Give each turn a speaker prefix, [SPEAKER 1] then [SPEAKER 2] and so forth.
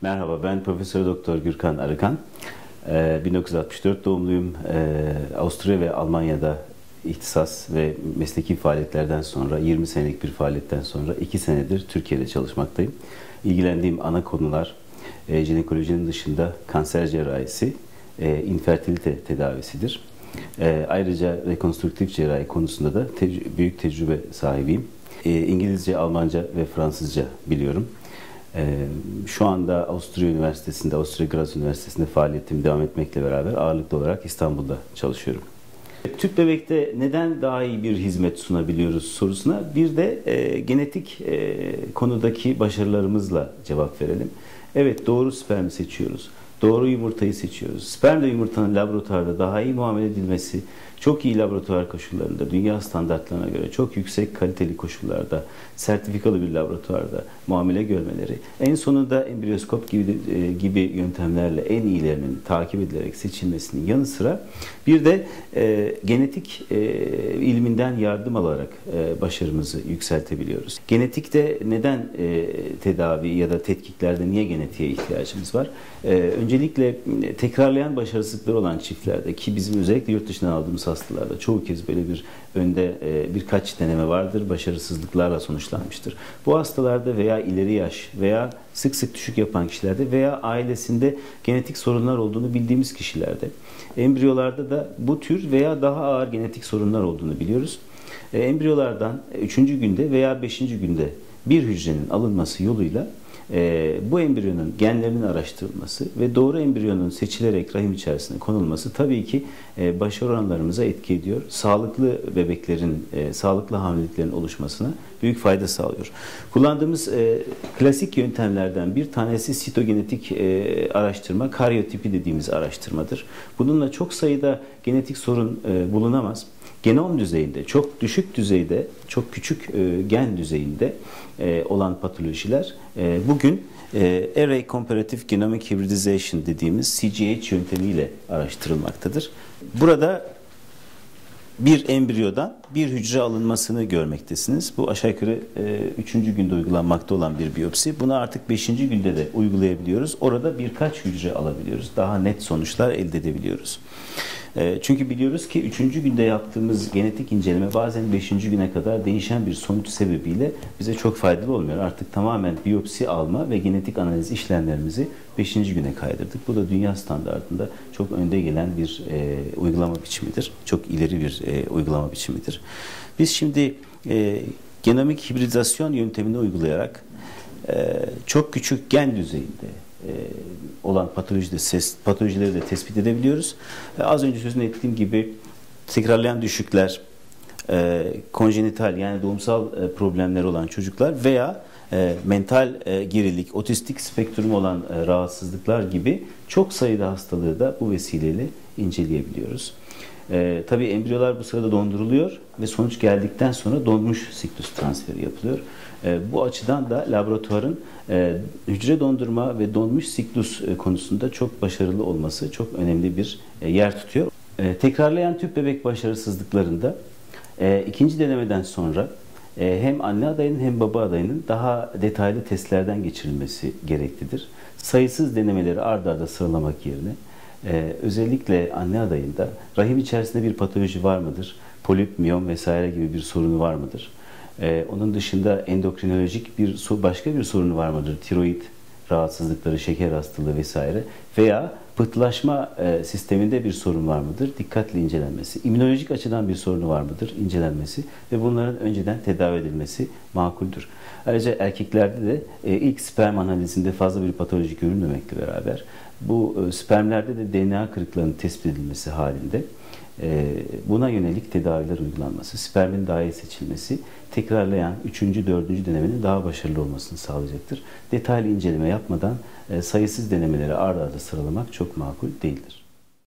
[SPEAKER 1] Merhaba, ben Profesör Doktor Gürkan Arıkan. Ee, 1964 doğumluyum. Ee, Avusturya ve Almanya'da ihtisas ve mesleki faaliyetlerden sonra, 20 senelik bir faaliyetten sonra 2 senedir Türkiye'de çalışmaktayım. İlgilendiğim ana konular e, jinekolojinin dışında kanser cerrahisi, e, infertilite tedavisidir. E, ayrıca rekonstrüktif cerrahi konusunda da tec- büyük tecrübe sahibiyim. E, İngilizce, Almanca ve Fransızca biliyorum. Ee, Şu anda Avusturya Üniversitesi'nde, Avusturya Graz Üniversitesi'nde faaliyetim devam etmekle beraber ağırlıklı olarak İstanbul'da çalışıyorum. Tüp bebekte neden daha iyi bir hizmet sunabiliyoruz sorusuna bir de e, genetik e, konudaki başarılarımızla cevap verelim. Evet doğru spermi seçiyoruz. Doğru yumurtayı seçiyoruz. Sperm ve yumurtanın laboratuvarda daha iyi muamele edilmesi, çok iyi laboratuvar koşullarında, dünya standartlarına göre çok yüksek kaliteli koşullarda, sertifikalı bir laboratuvarda muamele görmeleri, en sonunda embriyoskop gibi, e, gibi yöntemlerle en iyilerinin takip edilerek seçilmesinin yanı sıra bir de e, genetik e, ilminden yardım alarak e, başarımızı yükseltebiliyoruz. Genetikte neden e, tedavi ya da tetkiklerde niye genetiğe ihtiyacımız var? E, öncelikle tekrarlayan başarısızlıkları olan çiftlerde ki bizim özellikle yurt dışından aldığımız hastalarda çoğu kez böyle bir önde e, birkaç deneme vardır, başarısızlıklarla sonuçlanmıştır. Bu hastalarda veya ileri yaş veya sık sık düşük yapan kişilerde veya ailesinde genetik sorunlar olduğunu bildiğimiz kişilerde, embriyolarda da bu tür veya daha ağır genetik sorunlar olduğunu biliyoruz. E, embriyolardan 3. günde veya 5. günde bir hücrenin alınması yoluyla e, bu embriyonun genlerinin araştırılması ve doğru embriyonun seçilerek rahim içerisine konulması tabii ki e, başarı oranlarımıza etki ediyor. Sağlıklı bebeklerin, e, sağlıklı hamileliklerin oluşmasına büyük fayda sağlıyor. Kullandığımız e, klasik yöntemlerden bir tanesi sitogenetik e, araştırma, karyotipi dediğimiz araştırmadır. Bununla çok sayıda genetik sorun e, bulunamaz genom düzeyinde, çok düşük düzeyde, çok küçük e, gen düzeyinde e, olan patolojiler e, bugün e, Array Comparative Genomic Hybridization dediğimiz CGH yöntemiyle araştırılmaktadır. Burada bir embriyodan bir hücre alınmasını görmektesiniz. Bu aşağı yukarı 3. günde uygulanmakta olan bir biyopsi. Bunu artık 5. günde de uygulayabiliyoruz. Orada birkaç hücre alabiliyoruz. Daha net sonuçlar elde edebiliyoruz. E, çünkü biliyoruz ki 3. günde yaptığımız genetik inceleme bazen 5. güne kadar değişen bir sonuç sebebiyle bize çok faydalı olmuyor. Artık tamamen biyopsi alma ve genetik analiz işlemlerimizi 5. güne kaydırdık. Bu da dünya standartında çok önde gelen bir e, uygulama biçimidir. Çok ileri bir e, uygulama biçimidir. Biz şimdi e, genomik hibridizasyon yöntemini uygulayarak e, çok küçük gen düzeyinde olan patolojide ses, patolojileri de tespit edebiliyoruz. E, az önce sözünü ettiğim gibi tekrarlayan düşükler, e, konjenital yani doğumsal e, problemler olan çocuklar veya e, mental e, gerilik, otistik spektrum olan e, rahatsızlıklar gibi çok sayıda hastalığı da bu vesileyle inceleyebiliyoruz. E, tabii embriyolar bu sırada donduruluyor ve sonuç geldikten sonra donmuş siklus transferi yapılıyor. E, bu açıdan da laboratuvarın e, hücre dondurma ve donmuş siklus e, konusunda çok başarılı olması çok önemli bir e, yer tutuyor. E, tekrarlayan tüp bebek başarısızlıklarında e, ikinci denemeden sonra e, hem anne adayının hem baba adayının daha detaylı testlerden geçirilmesi gereklidir. Sayısız denemeleri ard arda sıralamak yerine ee, özellikle anne adayında rahim içerisinde bir patoloji var mıdır? Polip, miyom vesaire gibi bir sorunu var mıdır? Ee, onun dışında endokrinolojik bir başka bir sorunu var mıdır? Tiroid rahatsızlıkları, şeker hastalığı vesaire veya pıhtılaşma e, sisteminde bir sorun var mıdır? Dikkatli incelenmesi. İmmünolojik açıdan bir sorunu var mıdır? İncelenmesi ve bunların önceden tedavi edilmesi makuldür. Ayrıca erkeklerde de e, ilk sperm analizinde fazla bir patoloji görülmemekle beraber bu e, spermlerde de DNA kırıklarının tespit edilmesi halinde buna yönelik tedaviler uygulanması, spermin daha seçilmesi, tekrarlayan 3. 4. denemenin daha başarılı olmasını sağlayacaktır. Detaylı inceleme yapmadan e, sayısız denemeleri ard arda sıralamak çok makul değildir.